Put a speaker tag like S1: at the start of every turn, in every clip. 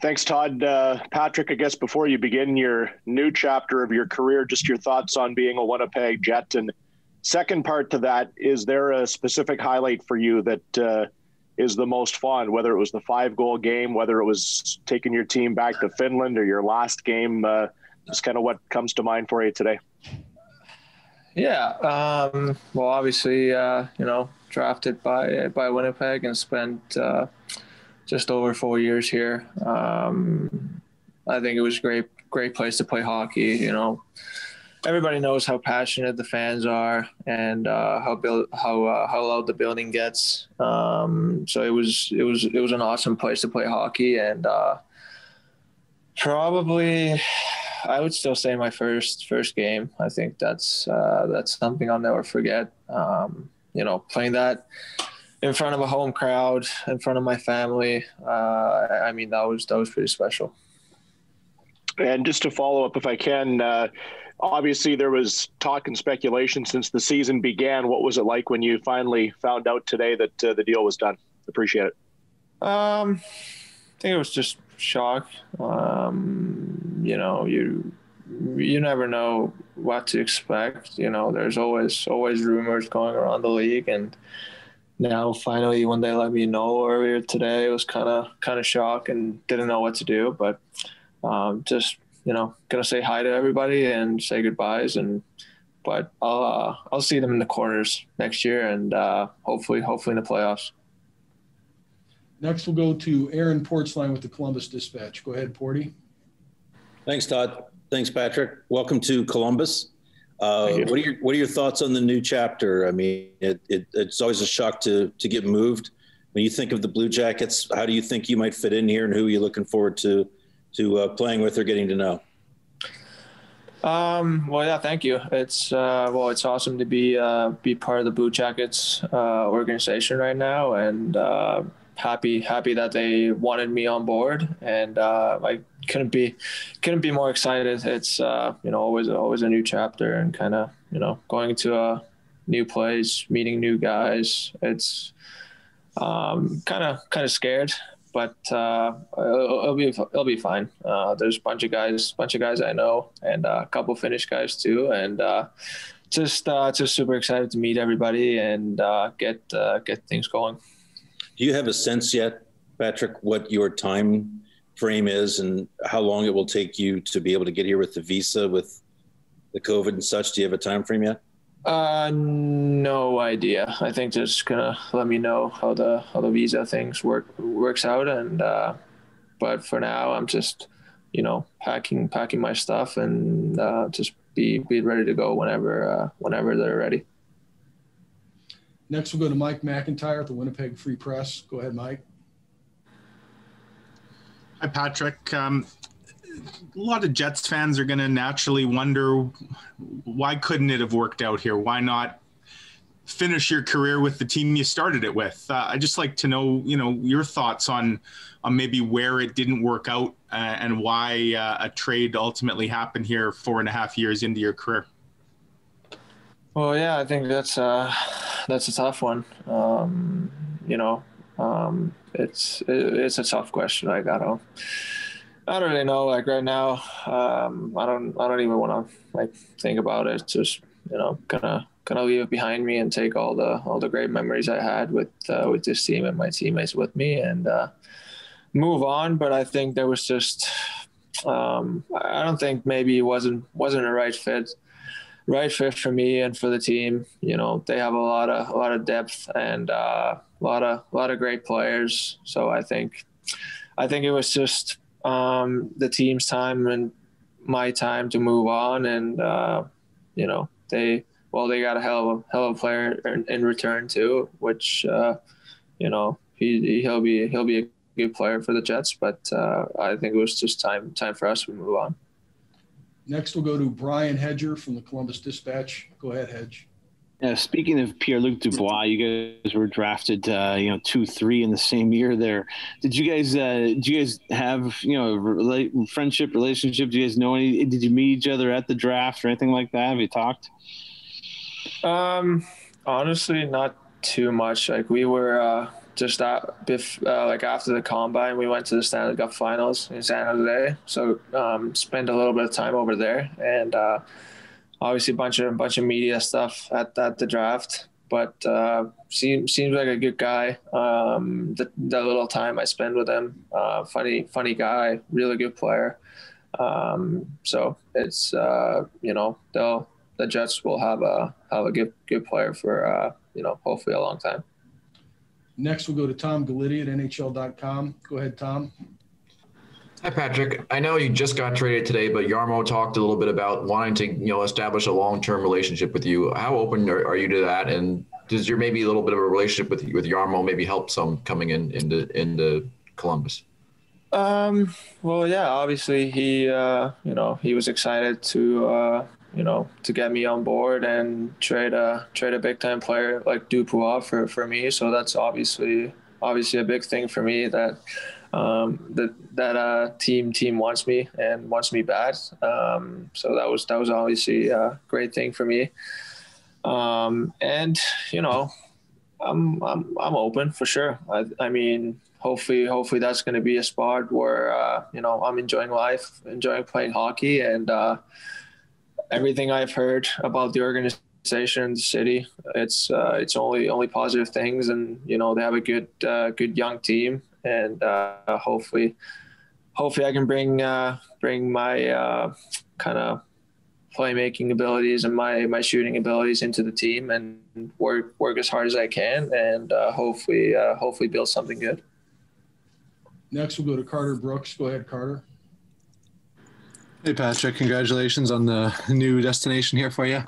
S1: Thanks, Todd. Uh, Patrik, I guess before you begin your new chapter of your career, just your thoughts on being a Winnipeg Jet. And second part to that, is there a specific highlight for you that uh, is the most fun, whether it was the five goal game, whether it was taking your team back to Finland or your last game? Uh, just kind of what comes to mind for you today.
S2: Yeah. Um, well, obviously, uh, you know, drafted by by Winnipeg and spent uh, just over four years here. Um, I think it was a great, great place to play hockey. You know, everybody knows how passionate the fans are and uh, how build, how uh, how loud the building gets. Um, so it was it was it was an awesome place to play hockey, and uh, probably I would still say my first first game. I think that's uh, that's something I'll never forget. Um, you know, playing that in front of a home crowd, in front of my family. Uh, I mean, that was that was pretty special.
S1: And just to follow up, if I can, uh, obviously there was talk and speculation since the season began. What was it like when you finally found out today that uh, the deal was done? Appreciate it.
S2: Um, I think it was just shock. Um, you know, you you never know what to expect. You know, there's always always rumors going around the league, and now finally when they let me know earlier today it was kind of kind of shock and didn't know what to do but um, just you know gonna say hi to everybody and say goodbyes and but I'll uh, I'll see them in the quarters next year and uh, hopefully hopefully in the playoffs.
S3: Next we'll go to Aaron Portzline with the Columbus Dispatch. Go ahead, Porty.
S4: Thanks, Todd. Thanks, Patrik. Welcome to Columbus. Uh, what are your What are your thoughts on the new chapter? I mean, it, it, it's always a shock to to get moved. When you think of the Blue Jackets, how do you think you might fit in here, and who are you looking forward to to uh, playing with or getting to know?
S2: Um, well, yeah, thank you. It's uh, well, it's awesome to be uh, be part of the Blue Jackets uh, organization right now, and uh, happy happy that they wanted me on board, and uh, I couldn't be couldn't be more excited. It's uh, you know always always a new chapter, and kind of you know going to a new place, meeting new guys. It's kind of kind of scared, but uh, it'll, be it'll be fine. Uh, there's a bunch of guys, bunch of guys I know, and uh, a couple Finnish guys too, and uh, just uh, just super excited to meet everybody and uh, get get things going.
S4: Do you have a sense yet, Patrik, what your time frame is and how long it will take you to be able to get here with the visa, with the COVID and such? Do you have a time frame yet?
S2: Uh, no idea. I think just gonna let me know how the how the visa things work works out, and uh, but for now, I'm just you know packing packing my stuff and uh, just be be ready to go whenever uh, whenever they're ready.
S3: Next, we'll go to Mike McIntyre at the Winnipeg Free Press. Go ahead, Mike.
S5: Hi, Patrik. Um, a lot of Jets fans are going to naturally wonder why couldn't it have worked out here? Why not finish your career with the team you started it with? Uh, I just like to know, you know, your thoughts on on maybe where it didn't work out uh, and why uh, a trade ultimately happened here four and a half years into your career.
S2: Well, yeah, I think that's uh, that's a tough one. Um, you know, um, it's it, it's a tough question. Like I don't I don't really know. Like right now, um, I don't I don't even want to like think about it. Just you know, kind of leave it behind me and take all the all the great memories I had with uh, with this team and my teammates with me and uh, move on. But I think there was just um, I don't think maybe it wasn't wasn't a right fit right fit for me and for the team. You know, they have a lot of a lot of depth and uh, a lot of a lot of great players. So I think I think it was just um, the team's time and my time to move on. And uh, you know, they well they got a hell of a hell of a player in, in return too, which uh, you know he he'll be he'll be a good player for the Jets. But uh, I think it was just time time for us to move on.
S3: Next, we'll go to Brian Hedger from the Columbus Dispatch. Go ahead, Hedge.
S6: Yeah, speaking of Pierre Luc Dubois, you guys were drafted, uh, you know, two, three in the same year. There, did you guys, uh, did you guys have, you know, rela- friendship, relationship? Do you guys know any? Did you meet each other at the draft or anything like that? Have you talked?
S2: Um, honestly, not too much. Like we were uh, just that, bef- uh, like after the combine, we went to the Stanley Cup Finals in San Jose. So um, spent a little bit of time over there, and uh, obviously a bunch of bunch of media stuff at, at the draft. But uh, seems seems like a good guy. Um, the, the little time I spend with him, uh, funny funny guy, really good player. Um, so it's uh, you know they'll the Jets will have a have a good good player for uh, you know hopefully a long time.
S3: Next, we'll go to Tom Gulitti at NHL.com. Go ahead, Tom.
S7: Hi, Patrik. I know you just got traded today, but Jarmo talked a little bit about wanting to, you know, establish a long-term relationship with you. How open are, are you to that? And does your maybe a little bit of a relationship with with Jarmo maybe help some coming in into into Columbus?
S2: Um. Well, yeah. Obviously, he, uh, you know, he was excited to, uh, you know, to get me on board and trade a trade a big time player like Dubois for for me. So that's obviously obviously a big thing for me that um, that that uh, team team wants me and wants me bad. Um, so that was that was obviously a great thing for me. Um, and you know, I'm I'm I'm open for sure. I, I mean, hopefully hopefully that's going to be a spot where uh, you know I'm enjoying life, enjoying playing hockey, and uh, everything I've heard about the organization, the city, it's uh, it's only only positive things, and you know they have a good uh, good young team and uh, hopefully, hopefully I can bring uh, bring my uh, kind of playmaking abilities and my my shooting abilities into the team and work work as hard as I can and uh, hopefully hopefully build something good.
S3: Next, we'll go to Carter Brooks. Go ahead, Carter.
S8: Hey, Patrik. Congratulations on the new destination here for you.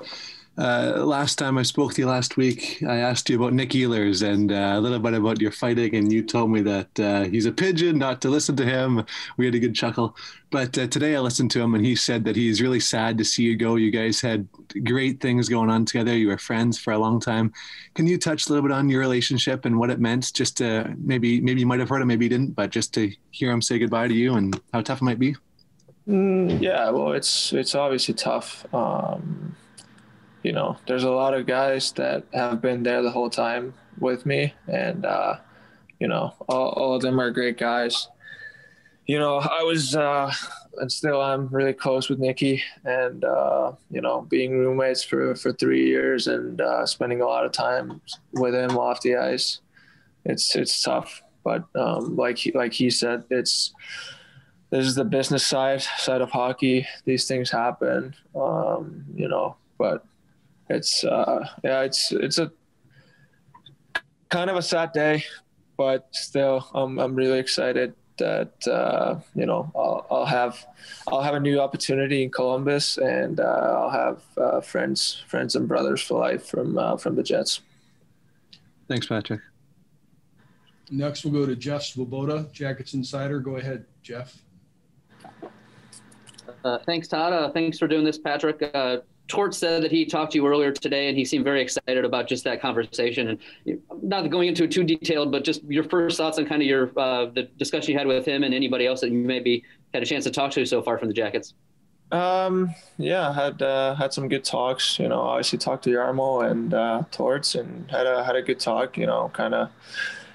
S8: Uh, last time I spoke to you last week, I asked you about Nick Ehlers and uh, a little bit about your fighting, and you told me that uh, he's a pigeon, not to listen to him. We had a good chuckle. But uh, today I listened to him, and he said that he's really sad to see you go. You guys had great things going on together. You were friends for a long time. Can you touch a little bit on your relationship and what it meant? Just to maybe maybe you might have heard him, maybe you didn't, but just to hear him say goodbye to you and how tough it might be.
S2: Mm, yeah, well, it's it's obviously tough. Um, you know, there's a lot of guys that have been there the whole time with me, and uh, you know, all, all of them are great guys. You know, I was uh, and still I'm really close with Nikki, and uh, you know, being roommates for for three years and uh, spending a lot of time with him off the ice, it's it's tough. But um, like he, like he said, it's this is the business side side of hockey. These things happen, um, you know. But it's uh, yeah, it's it's a kind of a sad day, but still, I'm I'm really excited that uh, you know I'll, I'll have I'll have a new opportunity in Columbus, and uh, I'll have uh, friends friends and brothers for life from uh, from the Jets.
S8: Thanks, Patrik.
S3: Next, we'll go to Jeff Svoboda, Jackets Insider. Go ahead, Jeff.
S9: Uh, thanks, Todd. Uh, thanks for doing this, Patrik. Uh, Tort said that he talked to you earlier today, and he seemed very excited about just that conversation. And not going into it too detailed, but just your first thoughts on kind of your uh, the discussion you had with him and anybody else that you maybe had a chance to talk to so far from the Jackets.
S2: Um, yeah, had uh, had some good talks. You know, obviously talked to Jarmo and Torts, and had a had a good talk. You know, kind of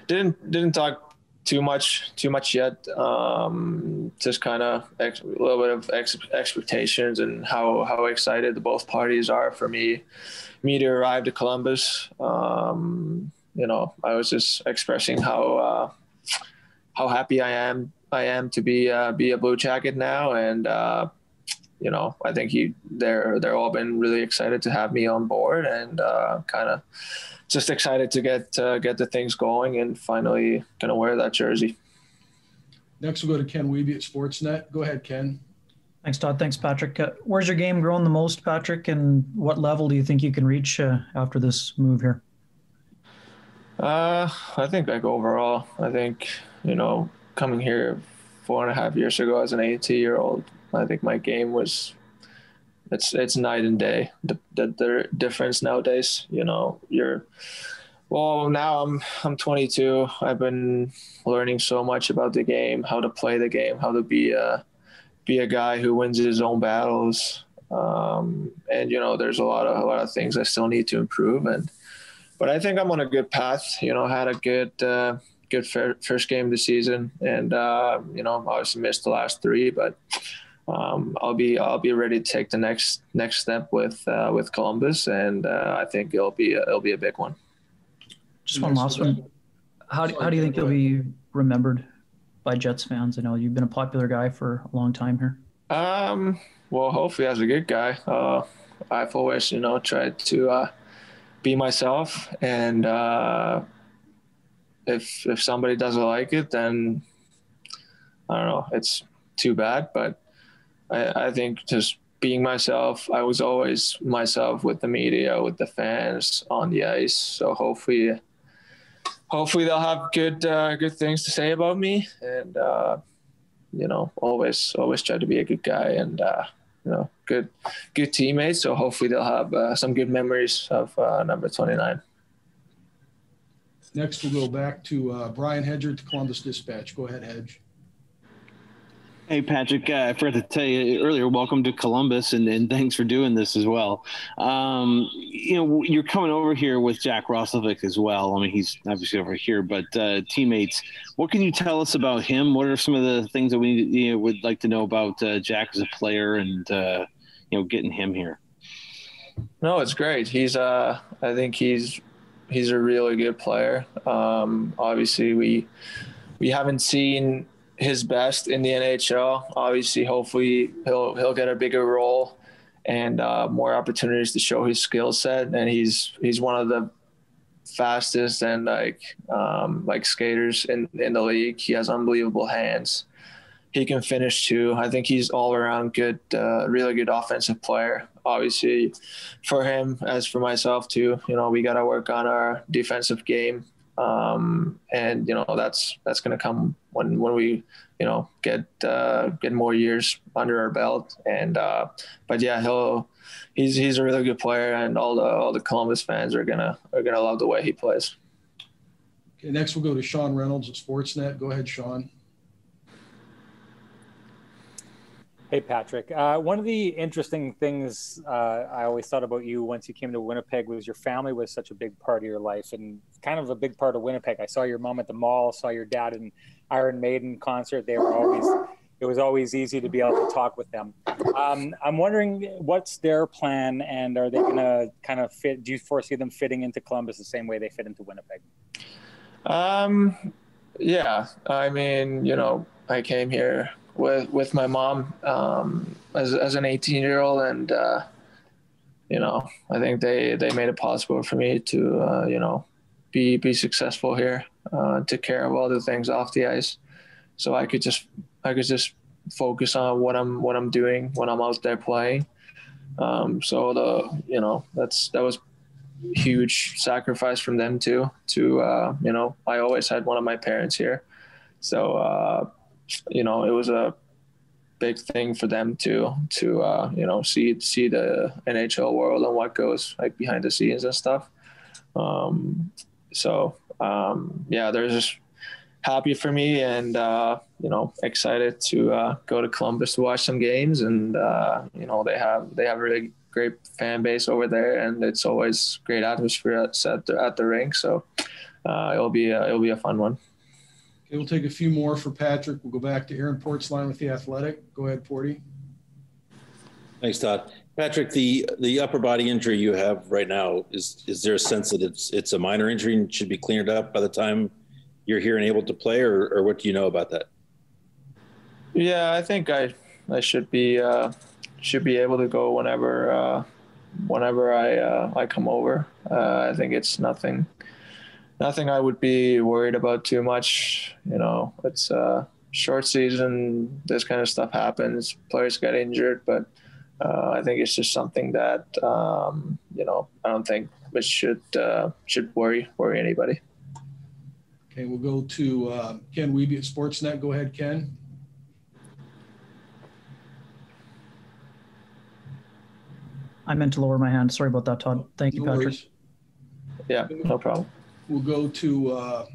S2: didn't didn't talk too much too much yet. Um, just kind of ex- a little bit of ex- expectations and how how excited the both parties are for me me to arrive to Columbus. Um, you know, I was just expressing how uh, how happy I am I am to be uh, be a Blue Jacket now, and uh, you know, I think he they're they're all been really excited to have me on board and uh, kind of just excited to get uh, get the things going and finally gonna wear that jersey.
S3: Next, we'll go to Ken Wiebe at Sportsnet. Go ahead, Ken.
S10: Thanks, Todd. Thanks, Patrik. Uh, where's your game grown the most, Patrik? And what level do you think you can reach uh, after this move here?
S2: Uh, I think like overall, I think you know coming here four and a half years ago as an 18 year old, I think my game was it's it's night and day. The, the, the difference nowadays you know you're well now i'm i'm 22 i've been learning so much about the game how to play the game how to be a be a guy who wins his own battles. Um, and you know there's a lot of a lot of things i still need to improve. And but I think I'm on a good path. You know, had a good uh, good first game of the season, and uh, you know, obviously missed the last three, but um, I'll be I'll be ready to take the next next step with uh, with Columbus, and uh, I think it'll be a, it'll be a big one.
S10: Just one last one. How do, how do you think you'll be remembered by Jets fans? I know you've been a popular guy for a long time here.
S2: Um, well, hopefully as a good guy. Uh, I've always, you know, tried to uh, be myself, and uh, if if somebody doesn't like it, then I don't know. It's too bad, but I, I think just being myself, I was always myself with the media, with the fans on the ice. So hopefully, hopefully they'll have good uh, good things to say about me, and uh, you know, always always try to be a good guy and uh, you know, good good teammates. So hopefully they'll have uh, some good memories of uh, number twenty nine.
S3: Next, we'll go back to uh, Brian Hedger to Columbus Dispatch. Go ahead, Hedge.
S6: Hey, Patrik, uh, I forgot to tell you earlier, welcome to Columbus and, and thanks for doing this as well. Um, you know, you're coming over here with Jack Roslovic as well. I mean, he's obviously over here, but uh, teammates, what can you tell us about him? What are some of the things that we you know, would like to know about uh, Jack as a player and, uh, you know, getting him here?
S2: No, it's great. He's, uh, I think he's, he's a really good player. Um, obviously, we, we haven't seen his best in the NHL. Obviously, hopefully he'll he'll get a bigger role and uh, more opportunities to show his skill set. And he's he's one of the fastest and like um, like skaters in in the league. He has unbelievable hands. He can finish too. I think he's all around good, uh, really good offensive player. Obviously, for him as for myself too. You know, we got to work on our defensive game um, and you know that's that's going to come when when we you know get uh, get more years under our belt. And uh, but yeah, he'll he's he's a really good player, and all the all the Columbus fans are gonna are gonna love the way he plays.
S3: Okay, next we'll go to Sean Reynolds at Sportsnet. Go ahead, Sean.
S11: Hey, Patrik. Uh, one of the interesting things uh, I always thought about you once you came to Winnipeg was your family was such a big part of your life and kind of a big part of Winnipeg. I saw your mom at the mall, saw your dad in Iron Maiden concert. They were always, it was always easy to be able to talk with them. Um, I'm wondering what's their plan and are they going to kind of fit, do you foresee them fitting into Columbus the same way they fit into Winnipeg?
S2: Um, yeah, I mean, you know, I came here with with my mom um, as as an 18 year old, and uh, you know, I think they they made it possible for me to uh, you know be be successful here, uh, take care of all the things off the ice, so I could just I could just focus on what I'm what I'm doing when I'm out there playing. Um, so the you know that's that was huge sacrifice from them too. To uh, you know, I always had one of my parents here, so uh, you know, it was a big thing for them to to uh, you know see see the NHL world and what goes like behind the scenes and stuff. Um, so um, yeah, they're just happy for me and uh, you know excited to uh, go to Columbus to watch some games and uh, you know they have they have a really great fan base over there and it's always great atmosphere at at the, at the rink. So uh, it'll be a, it'll be a fun one.
S3: Okay, we'll take a few more for Patrik. We'll go back to Aaron Portzline with the Athletic. Go ahead, Porty.
S4: Thanks, Todd. Patrik, the the upper body injury you have right now is is there a sense that it's it's a minor injury and should be cleared up by the time you're here and able to play, or or what do you know about that?
S2: Yeah, I think I I should be uh, should be able to go whenever uh, whenever I uh, I come over. Uh, I think it's nothing nothing I would be worried about too much. You know, it's a short season. This kind of stuff happens. Players get injured, but uh, I think it's just something that um, you know I don't think it should uh, should worry worry anybody.
S3: Okay, we'll go to uh, Ken Wiebe at Sportsnet. Go ahead, Ken.
S10: I meant to lower my hand. Sorry about that, Todd. Thank you, Patrik.
S2: Yeah, no problem.
S3: We'll go to uh,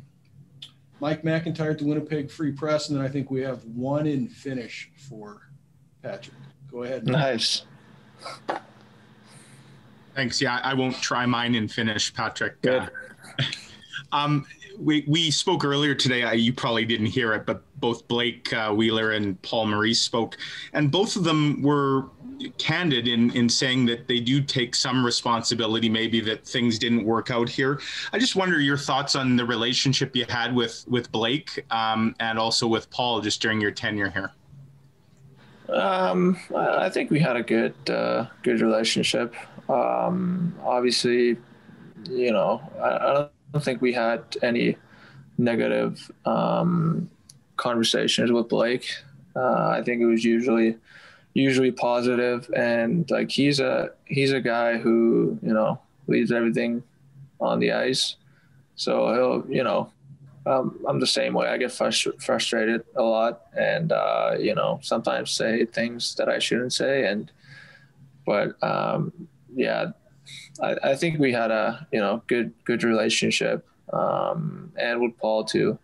S3: Mike McIntyre at the Winnipeg Free Press, and then I think we have one in Finnish for Patrik. Go ahead.
S2: Nice.
S5: Thanks. Yeah, I won't try mine in Finnish, Patrik. Uh, um, we, we spoke earlier today. Uh, you probably didn't hear it, but both Blake uh, Wheeler and Paul Maurice spoke, and both of them were candid in in saying that they do take some responsibility, maybe that things didn't work out here. I just wonder your thoughts on the relationship you had with with Blake um, and also with Paul just during your tenure here.
S2: Um, I think we had a good uh, good relationship. Um, obviously, you know, I, I, don't think we had any negative um, conversations with Blake. Uh, I think it was usually usually positive and like he's a he's a guy who you know leaves everything on the ice. So he'll you know um, i'm the same way. I get frust- frustrated a lot and uh, you know sometimes say things that i shouldn't say and but um, yeah I, I think we had a you know good good relationship um, and with paul too.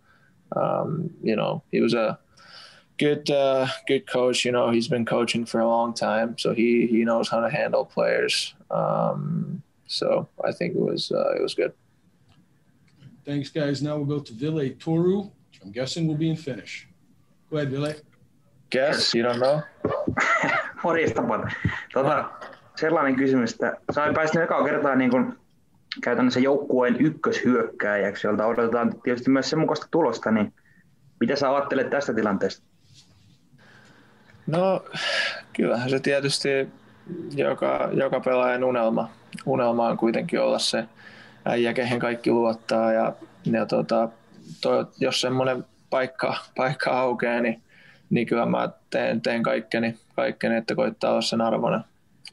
S2: Um, you know he was a good uh, good coach. You know, he's been coaching for a long time, so he he knows how to handle players. Um, so I think it was uh, it was good.
S3: Thanks, guys. Now we'll go to Ville Toru, which I'm guessing will be in Finnish. Go ahead, Ville.
S2: Guess you don't know.
S12: Morjesta, Tota, sellainen kysymys, että sä päässyt eka kertaa niin kuin käytännössä joukkueen ykköshyökkääjäksi, jolta odotetaan tietysti myös sen mukaista tulosta, niin mitä sä ajattelet tästä tilanteesta?
S2: No kyllähän se tietysti joka, joka pelaajan unelma, unelma on kuitenkin olla se äijä, kehen kaikki luottaa ja, ja tota, toi, jos semmoinen paikka, paikka aukeaa, niin, niin kyllä mä teen, teen kaikkeni, kaikkeni, että koittaa olla sen arvoinen.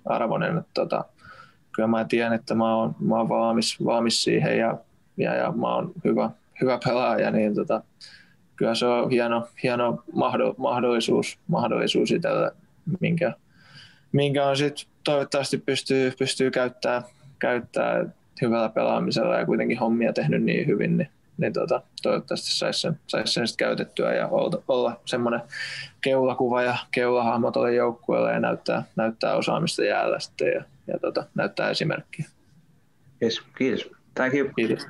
S2: arvoinen että tota, kyllä mä tiedän, että mä oon, mä oon valmis, valmis siihen ja, ja, ja mä oon hyvä, hyvä pelaaja, niin tota, kyllä se on hieno, hieno mahdollisuus, mahdollisuus itselle, minkä, minkä on sit toivottavasti pystyy, pystyy käyttää, käyttää hyvällä pelaamisella ja kuitenkin hommia tehnyt niin hyvin, niin, niin tota, toivottavasti saisi sen, sais sen sit käytettyä ja olla, olla semmoinen keulakuva ja keulahahmo tuolle joukkueelle ja näyttää, näyttää osaamista jäällä sitten ja, ja tota, näyttää esimerkkiä.
S12: Yes, kiitos. Thank you.
S2: Kiitos.